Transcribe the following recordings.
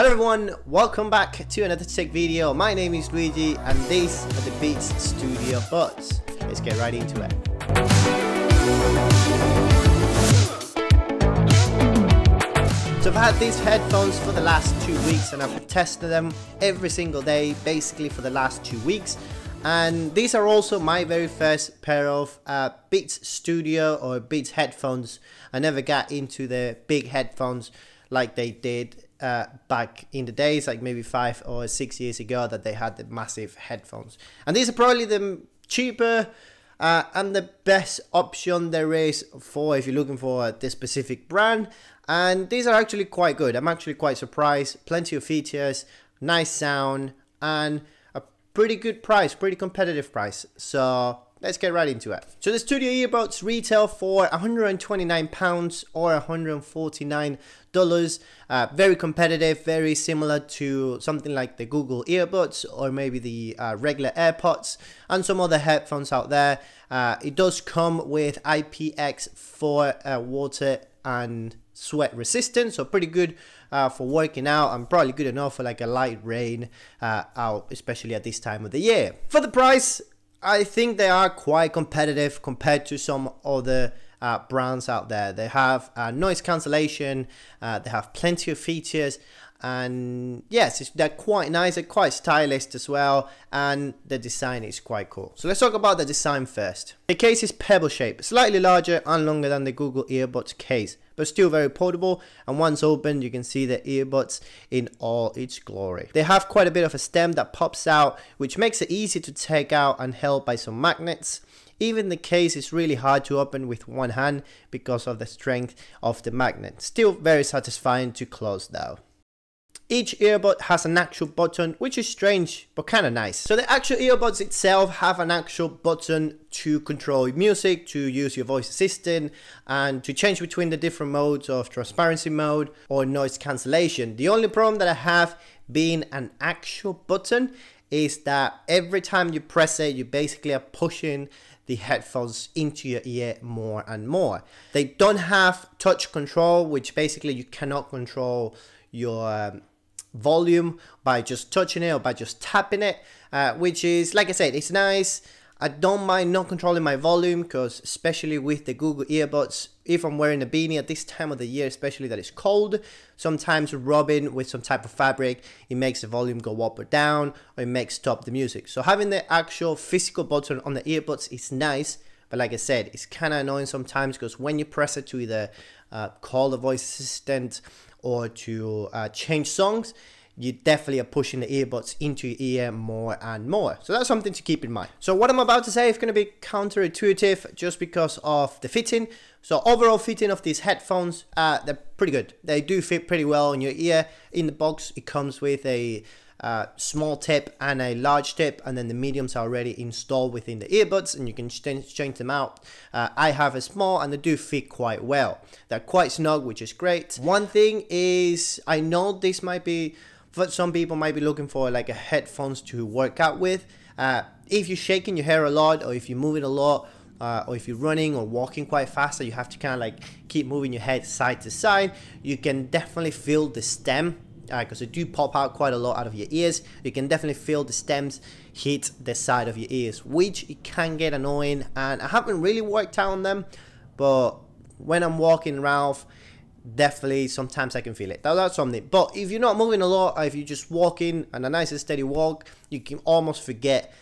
Hello everyone, welcome back to another tech video. My name is Luigi and these are the Beats Studio Buds. Let's get right into it. So I've had these headphones for the last two weeks and I've tested them every single day basically for the last two weeks and these are also my very first pair of uh, Beats Studio or Beats headphones. I never got into the big headphones like they did uh, back in the days, like maybe five or six years ago, that they had the massive headphones. And these are probably the cheaper uh, and the best option there is for if you're looking for this specific brand. And these are actually quite good. I'm actually quite surprised. Plenty of features, nice sound, and a pretty good price, pretty competitive price. So let's get right into it. So the Studio earbuds retail for 129 pounds or 149 dollars. Uh, very competitive, very similar to something like the Google earbuds or maybe the uh, regular AirPods and some other headphones out there. Uh, it does come with IPX4 uh, water and sweat resistant, so pretty good uh, for working out and probably good enough for like a light rain uh, out, especially at this time of the year. For the price, I think they are quite competitive compared to some other uh, brands out there. They have uh, noise cancellation, uh, they have plenty of features, and yes, they're quite nice, they're quite stylish as well, and the design is quite cool. So let's talk about the design first. The case is pebble shape, slightly larger and longer than the Google Earbuds case, but still very portable, and once opened you can see the earbuds in all its glory. They have quite a bit of a stem that pops out, which makes it easy to take out and held by some magnets. Even the case is really hard to open with one hand because of the strength of the magnet. Still very satisfying to close though. Each earbud has an actual button, which is strange, but kinda nice. So the actual earbuds itself have an actual button to control music, to use your voice assistant, and to change between the different modes of transparency mode or noise cancellation. The only problem that I have being an actual button is that every time you press it, you basically are pushing the headphones into your ear more and more. They don't have touch control, which basically you cannot control your um, volume by just touching it or by just tapping it, uh, which is, like I said, it's nice. I don't mind not controlling my volume because especially with the Google earbuds, if I'm wearing a beanie at this time of the year, especially that it's cold, sometimes rubbing with some type of fabric, it makes the volume go up or down or it makes stop the music. So having the actual physical button on the earbuds is nice, but like I said, it's kind of annoying sometimes because when you press it to either uh, call the voice assistant or to uh, change songs, you definitely are pushing the earbuds into your ear more and more. So that's something to keep in mind. So what I'm about to say is going to be counterintuitive just because of the fitting. So overall fitting of these headphones, uh, they're pretty good. They do fit pretty well in your ear. In the box, it comes with a small tip and a large tip and then the mediums are already installed within the earbuds and you can change them out. Uh, I have a small and they do fit quite well. They're quite snug which is great. One thing is I know this might be but some people might be looking for like a headphones to work out with. Uh, if you're shaking your hair a lot or if you're moving a lot uh, or if you're running or walking quite fast so you have to kind of like keep moving your head side to side you can definitely feel the stem because they do pop out quite a lot out of your ears. You can definitely feel the stems hit the side of your ears, which it can get annoying. And I haven't really worked out on them, but when I'm walking around, definitely sometimes I can feel it. that's something. But if you're not moving a lot, if you're just walking and a nice and steady walk, you can almost forget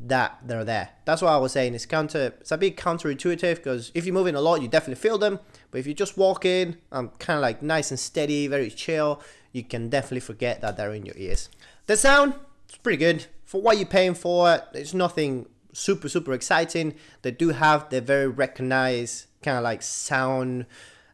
that they're there. That's what I was saying. It's counter. It's a bit counterintuitive because if you're moving a lot, you definitely feel them. But if you're just walking, um, I'm kind of like nice and steady, very chill you can definitely forget that they're in your ears. The sound, it's pretty good. For what you're paying for, it's nothing super, super exciting. They do have the very recognized kind of like sound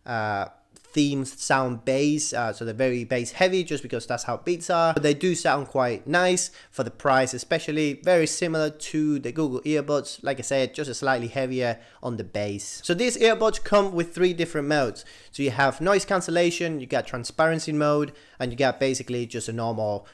uh, themes sound bass uh, so they're very bass heavy just because that's how beats are. But they do sound quite nice for the price especially very similar to the google earbuds like i said just a slightly heavier on the bass. So these earbuds come with three different modes. So you have noise cancellation you got transparency mode and you got basically just a normal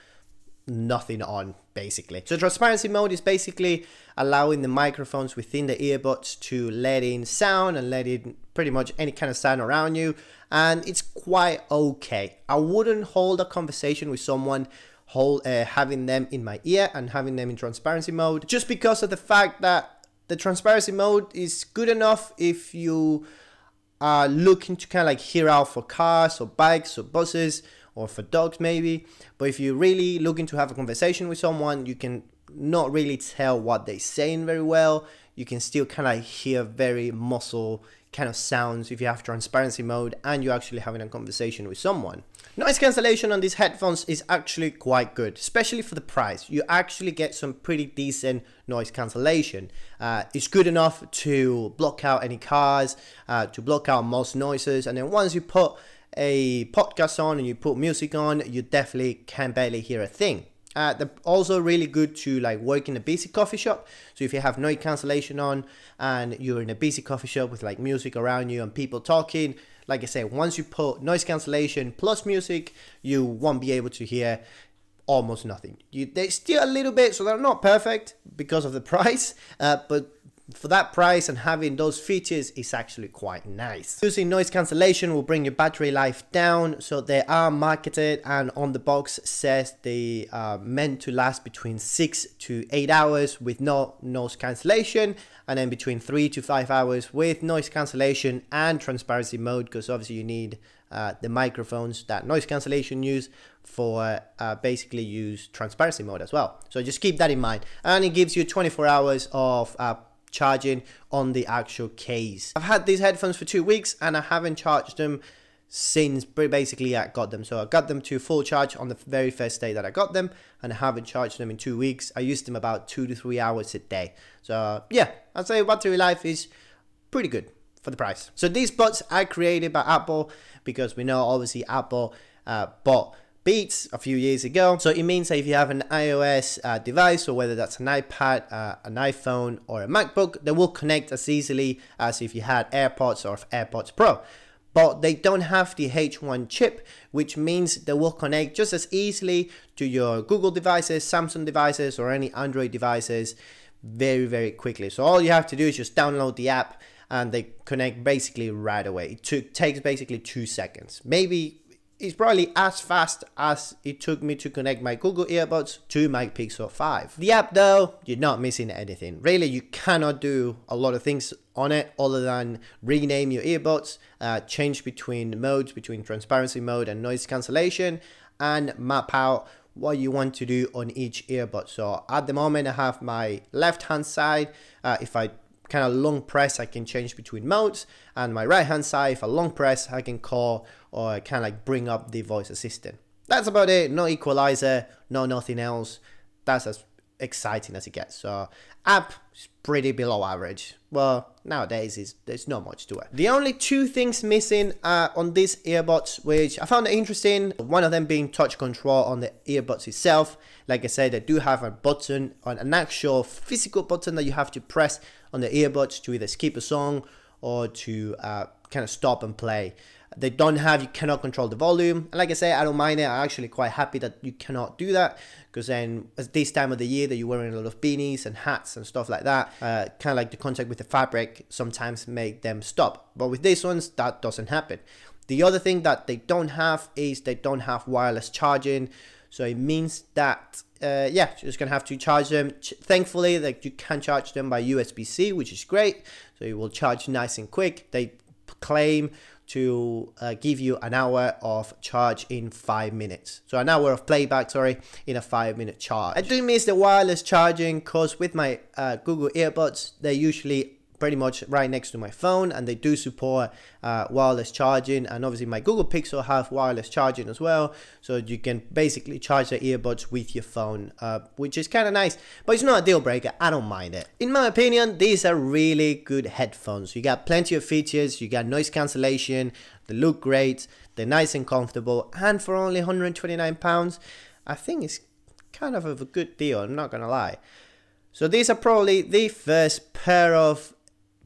nothing on basically. So transparency mode is basically allowing the microphones within the earbuds to let in sound and let in pretty much any kind of sound around you and it's quite okay. I wouldn't hold a conversation with someone hold uh, having them in my ear and having them in transparency mode just because of the fact that the transparency mode is good enough if you are looking to kind of like hear out for cars or bikes or buses or for dogs maybe but if you're really looking to have a conversation with someone you can not really tell what they're saying very well you can still kind of hear very muscle kind of sounds if you have transparency mode and you're actually having a conversation with someone. Noise cancellation on these headphones is actually quite good, especially for the price. You actually get some pretty decent noise cancellation. Uh, it's good enough to block out any cars, uh, to block out most noises, and then once you put a podcast on and you put music on, you definitely can barely hear a thing. Uh, they're also really good to like work in a busy coffee shop. So if you have noise cancellation on and you're in a busy coffee shop with like music around you and people talking, like I said, once you put noise cancellation plus music, you won't be able to hear almost nothing. You, they still a little bit, so they're not perfect because of the price, uh, but for that price and having those features is actually quite nice. Using noise cancellation will bring your battery life down so they are marketed and on the box says they are meant to last between 6 to 8 hours with no noise cancellation and then between 3 to 5 hours with noise cancellation and transparency mode because obviously you need uh, the microphones that noise cancellation use for uh, basically use transparency mode as well. So just keep that in mind and it gives you 24 hours of uh, charging on the actual case. I've had these headphones for two weeks and I haven't charged them since basically I got them. So I got them to full charge on the very first day that I got them and I haven't charged them in two weeks. I used them about two to three hours a day. So yeah, I'd say battery life is pretty good for the price. So these buds are created by Apple because we know obviously Apple uh, bought Beats a few years ago. So it means that if you have an iOS uh, device or whether that's an iPad, uh, an iPhone or a MacBook, they will connect as easily as if you had AirPods or AirPods Pro. But they don't have the H1 chip, which means they will connect just as easily to your Google devices, Samsung devices, or any Android devices very, very quickly. So all you have to do is just download the app and they connect basically right away. It takes basically two seconds, maybe is probably as fast as it took me to connect my Google earbuds to my Pixel 5. The app though, you're not missing anything. Really, you cannot do a lot of things on it other than rename your earbuds, uh, change between modes, between transparency mode and noise cancellation, and map out what you want to do on each earbud. So at the moment I have my left hand side, uh, if I kind of long press, I can change between modes. And my right hand side, if I long press, I can call or kind of like bring up the voice assistant. That's about it. No equalizer, no nothing else. That's as exciting as it gets. So app is pretty below average. Well, nowadays is there's not much to it. The only two things missing uh, on these earbuds, which I found interesting, one of them being touch control on the earbuds itself. Like I said, they do have a button on an actual physical button that you have to press on the earbuds to either skip a song or to uh, kind of stop and play. They don't have, you cannot control the volume. And like I say, I don't mind it. I'm actually quite happy that you cannot do that because then at this time of the year that you're wearing a lot of beanies and hats and stuff like that, uh, kind of like the contact with the fabric sometimes make them stop. But with these ones, that doesn't happen. The other thing that they don't have is they don't have wireless charging. So it means that, uh, yeah, you're just gonna have to charge them. Ch thankfully, like you can charge them by USB-C, which is great. So it will charge nice and quick. They claim to uh, give you an hour of charge in five minutes. So an hour of playback, sorry, in a five minute charge. I do miss the wireless charging because with my uh, Google earbuds, they're usually pretty much right next to my phone and they do support uh, wireless charging. And obviously my Google Pixel have wireless charging as well. So you can basically charge the earbuds with your phone uh, which is kind of nice but it's not a deal breaker. I don't mind it. In my opinion these are really good headphones. You got plenty of features. You got noise cancellation. They look great. They're nice and comfortable. And for only 129 pounds I think it's kind of a good deal. I'm not gonna lie. So these are probably the first pair of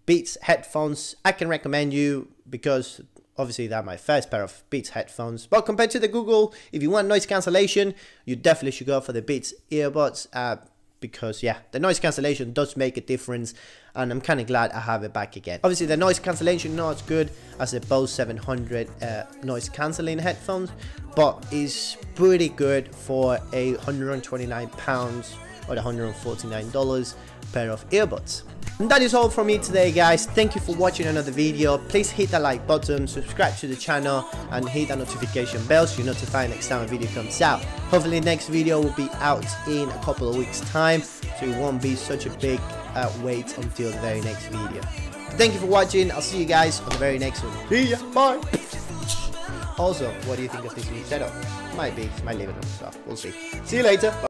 Beats headphones I can recommend you because obviously they're my first pair of Beats headphones. But compared to the Google, if you want noise cancellation, you definitely should go for the Beats earbuds. Uh, because yeah, the noise cancellation does make a difference and I'm kind of glad I have it back again. Obviously the noise cancellation not as good as the Bose 700 uh, noise cancelling headphones, but is pretty good for a 129 pounds or 149 dollars pair of earbuds. And that is all from me today guys, thank you for watching another video, please hit that like button, subscribe to the channel and hit that notification bell so you're notified next time a video comes out. Hopefully next video will be out in a couple of weeks time so it won't be such a big uh, wait until the very next video. Thank you for watching, I'll see you guys on the very next one. See ya, bye! Also, what do you think of this new setup? Might be, might leave it so we'll see. See you later.